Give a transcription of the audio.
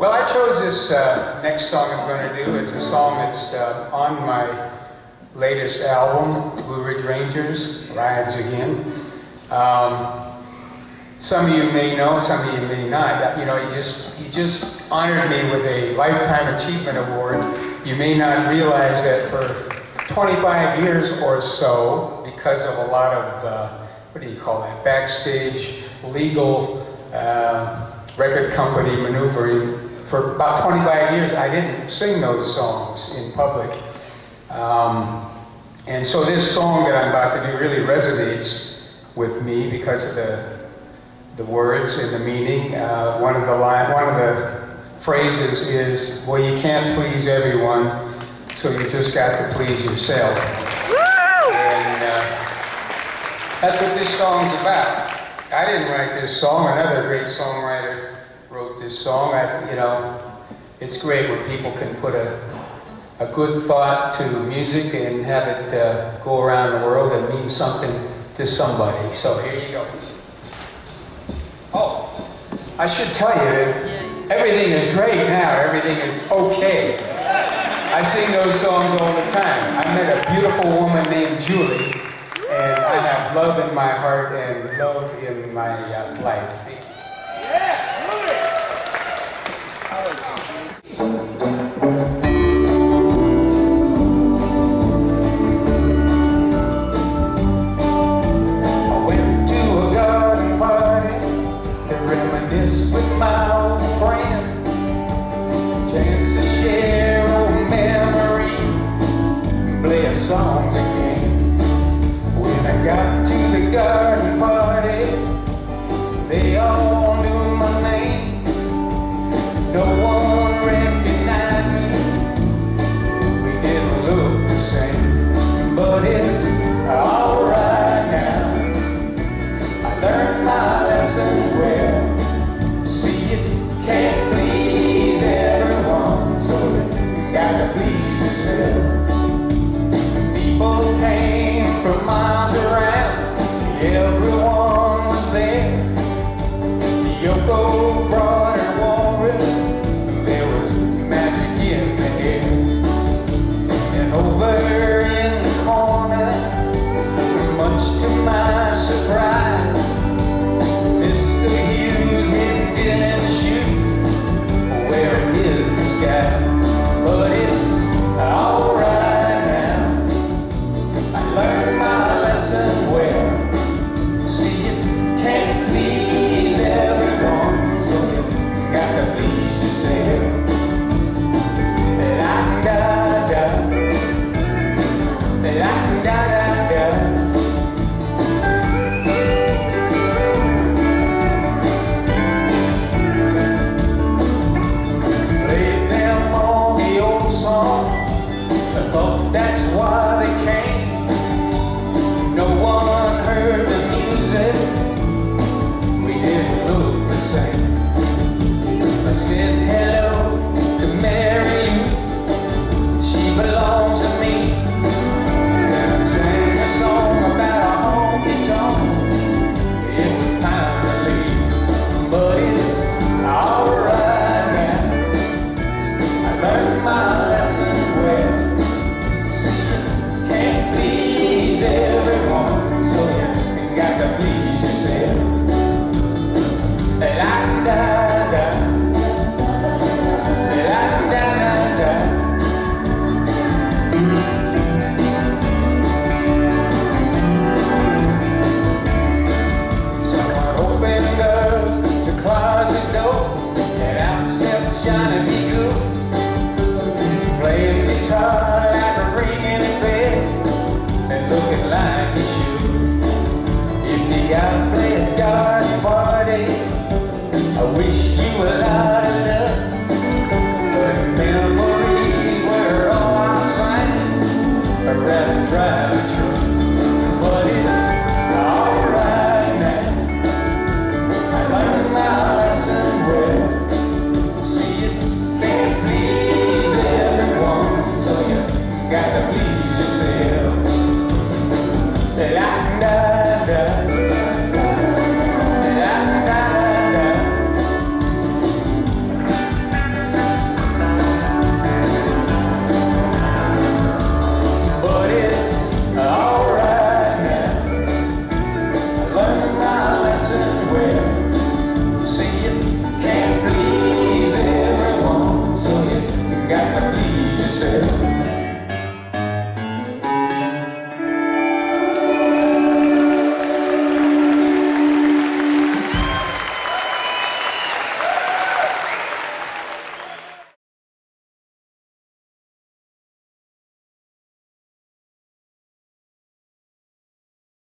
Well, I chose this uh, next song I'm going to do. It's a song that's uh, on my latest album, Blue Ridge Rangers, Rides Again. Um, some of you may know, some of you may not. You know, you just you just honored me with a Lifetime Achievement Award. You may not realize that for 25 years or so, because of a lot of uh, what do you call that? Backstage legal uh, record company maneuvering. For about 25 years, I didn't sing those songs in public. Um, and so this song that I'm about to do really resonates with me because of the the words and the meaning. Uh, one of the line, one of the phrases is, "Well, you can't please everyone, so you just got to please yourself." And uh, that's what this song's about. I didn't write this song. Another great songwriter wrote this song. I, you know, it's great when people can put a a good thought to music and have it uh, go around the world and mean something to somebody. So here you go. Oh, I should tell you, everything is great now. Everything is okay. I sing those songs all the time. I met a beautiful woman named Julie, and I have love in my heart and love in my uh, life. Yoko That's why. Brad. It.